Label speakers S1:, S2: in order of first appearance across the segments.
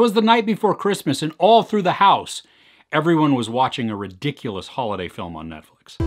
S1: 'Twas the night before Christmas, and all through the house, everyone was watching a ridiculous holiday film on Netflix.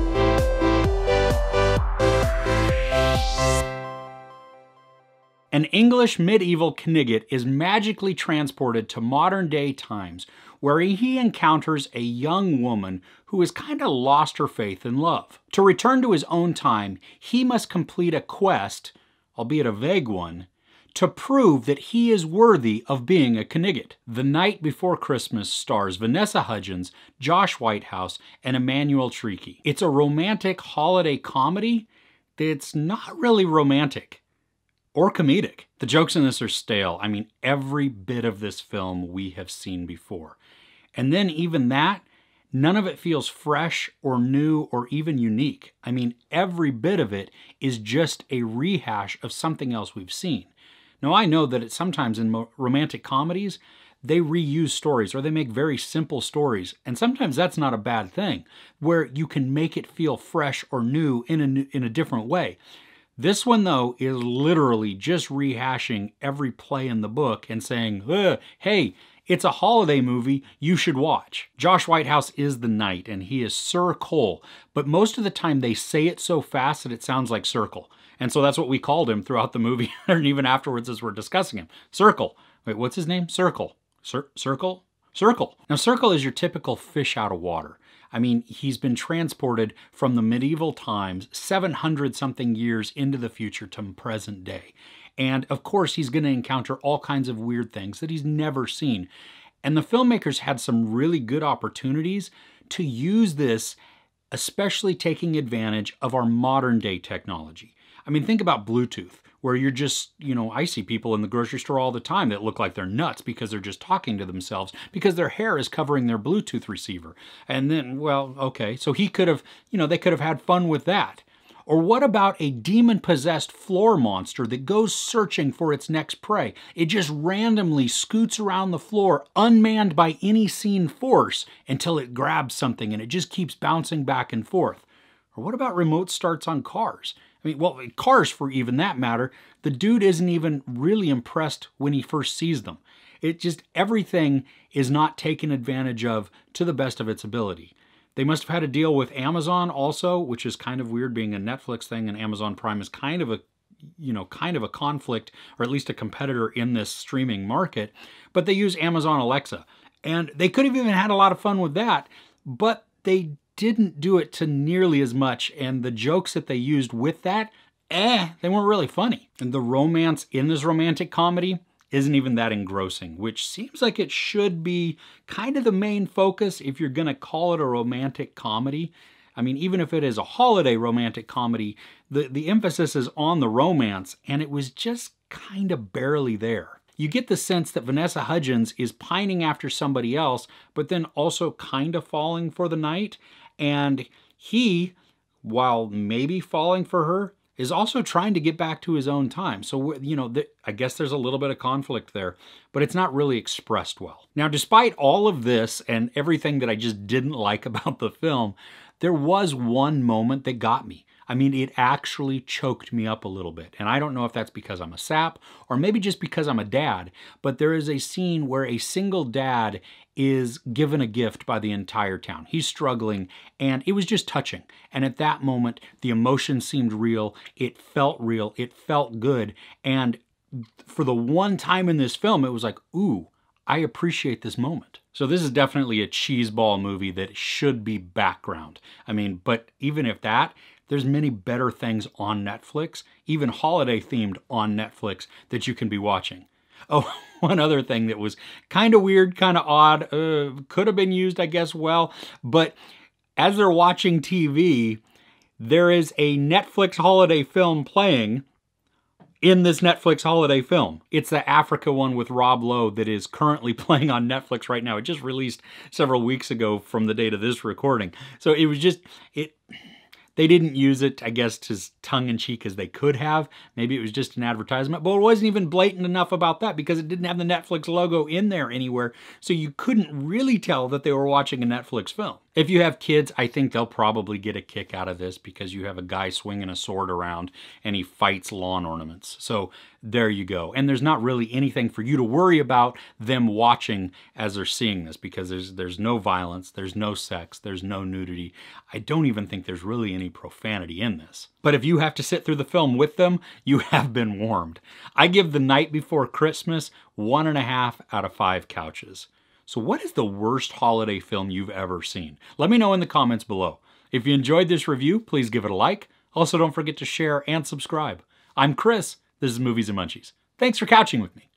S1: An English medieval Knigget is magically transported to modern day times where he encounters a young woman who has kind of lost her faith in love. To return to his own time, he must complete a quest, albeit a vague one, to prove that he is worthy of being a Knigget. The Knight Before Christmas stars Vanessa Hudgens, Josh Whitehouse, and Emmanuelle Chriqui. It's a romantic holiday comedy that's not really romantic or comedic. The jokes in this are stale. I mean, every bit of this film we have seen before. And then even that, none of it feels fresh or new or even unique. I mean, every bit of it is just a rehash of something else we've seen. Now, I know that it's sometimes in romantic comedies, they reuse stories or they make very simple stories. And sometimes that's not a bad thing, where you can make it feel fresh or new in a, in a different way. This one, though, is literally just rehashing every play in the book and saying, hey, it's a holiday movie you should watch. Josh Whitehouse is the knight and he is Sir Cole, but most of the time they say it so fast that it sounds like Circle. And so that's what we called him throughout the movie and even afterwards as we're discussing him. Circle. Wait, what's his name? Circle. Cir Circle? Circle. Now, Circle is your typical fish out of water. I mean, he's been transported from the medieval times, 700 something years into the future to present day. And of course, he's going to encounter all kinds of weird things that he's never seen. And the filmmakers had some really good opportunities to use this, especially taking advantage of our modern day technology. I mean, think about Bluetooth where you're just, you know, I see people in the grocery store all the time that look like they're nuts because they're just talking to themselves because their hair is covering their Bluetooth receiver. And then, well, okay, so he could have, you know, they could have had fun with that. Or what about a demon possessed floor monster that goes searching for its next prey? It just randomly scoots around the floor, unmanned by any seen force, until it grabs something and it just keeps bouncing back and forth. Or what about remote starts on cars? I mean, well, cars for even that matter, the dude isn't even really impressed when he first sees them. It just, everything is not taken advantage of to the best of its ability. They must have had a deal with Amazon also, which is kind of weird being a Netflix thing and Amazon Prime is kind of a you know, kind of a conflict or at least a competitor in this streaming market, but they use Amazon Alexa. And they could have even had a lot of fun with that, but they didn't do it to nearly as much, and the jokes that they used with that, eh, they weren't really funny. And the romance in this romantic comedy isn't even that engrossing, which seems like it should be kind of the main focus if you're gonna call it a romantic comedy. I mean, even if it is a holiday romantic comedy, the, the emphasis is on the romance, and it was just kind of barely there. You get the sense that Vanessa Hudgens is pining after somebody else, but then also kind of falling for the knight. And he, while maybe falling for her, is also trying to get back to his own time. So, you know, I guess there's a little bit of conflict there, but it's not really expressed well. Now, despite all of this and everything that I just didn't like about the film, there was one moment that got me. I mean, it actually choked me up a little bit. And I don't know if that's because I'm a sap or maybe just because I'm a dad, but there is a scene where a single dad is given a gift by the entire town. He's struggling and it was just touching. And at that moment, the emotion seemed real. It felt real. It felt good. And for the one time in this film, it was like, ooh, I appreciate this moment. So this is definitely a cheeseball movie that should be background. I mean, but even if that, there's many better things on Netflix, even holiday themed on Netflix that you can be watching. Oh, one other thing that was kind of weird, kind of odd, uh, could have been used, I guess, well, but as they're watching TV, there is a Netflix holiday film playing in this Netflix holiday film. It's the Africa one with Rob Lowe that is currently playing on Netflix right now. It just released several weeks ago from the date of this recording. So it was just, it they didn't use it, I guess, as tongue-in-cheek as they could have. Maybe it was just an advertisement, but it wasn't even blatant enough about that because it didn't have the Netflix logo in there anywhere, so you couldn't really tell that they were watching a Netflix film. If you have kids, I think they'll probably get a kick out of this because you have a guy swinging a sword around and he fights lawn ornaments. So there you go. And there's not really anything for you to worry about them watching as they're seeing this because there's there's no violence, there's no sex, there's no nudity. I don't even think there's really any profanity in this. But if you have to sit through the film with them, you have been warmed. I give The Knight Before Christmas one and a half out of five couches. So what is the worst holiday film you've ever seen? Let me know in the comments below. If you enjoyed this review, please give it a like. Also, don't forget to share and subscribe. I'm Chris. This is Movies and Munchies. Thanks for couching with me.